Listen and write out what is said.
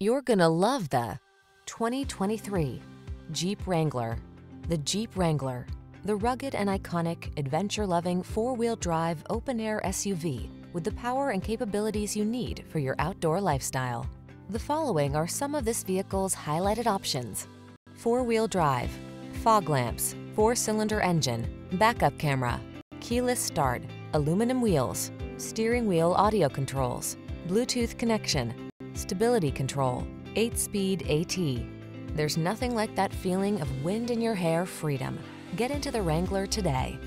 You're gonna love the 2023 Jeep Wrangler. The Jeep Wrangler, the rugged and iconic, adventure-loving four-wheel drive open-air SUV with the power and capabilities you need for your outdoor lifestyle. The following are some of this vehicle's highlighted options. Four-wheel drive, fog lamps, four-cylinder engine, backup camera, keyless start, aluminum wheels, steering wheel audio controls, Bluetooth connection, stability control, 8-speed AT. There's nothing like that feeling of wind in your hair freedom. Get into the Wrangler today.